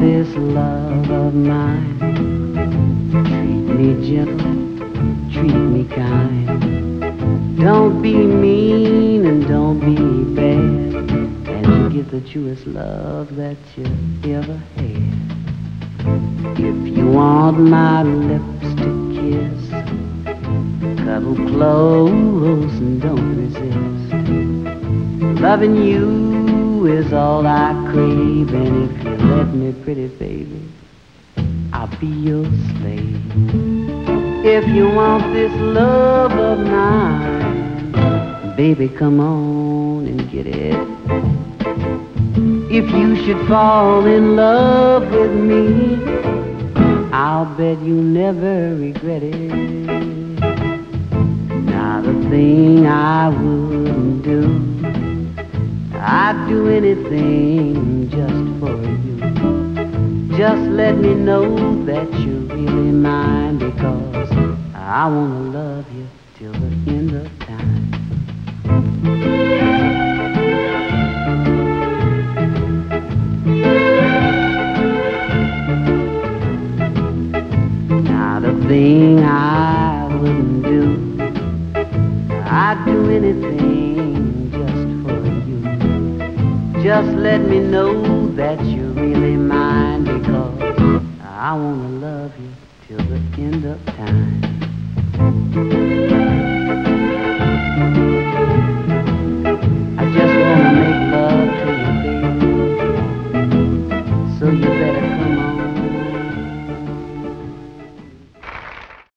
love of mine. Treat me gentle, treat me kind. Don't be mean and don't be bad. And give the truest love that you ever had. If you want my lips to kiss, cuddle close and don't resist. Loving you is all I crave, and if you let me, pretty baby, I'll be your slave. If you want this love of mine, baby, come on and get it. If you should fall in love with me, I'll bet you'll never regret it. Not a thing I wouldn't do. Anything just for you. Just let me know that you're really mine because I wanna love you till the end of time. Not a thing I wouldn't do. I'd do anything Just let me know that you're really mine because I wanna love you till the end of time.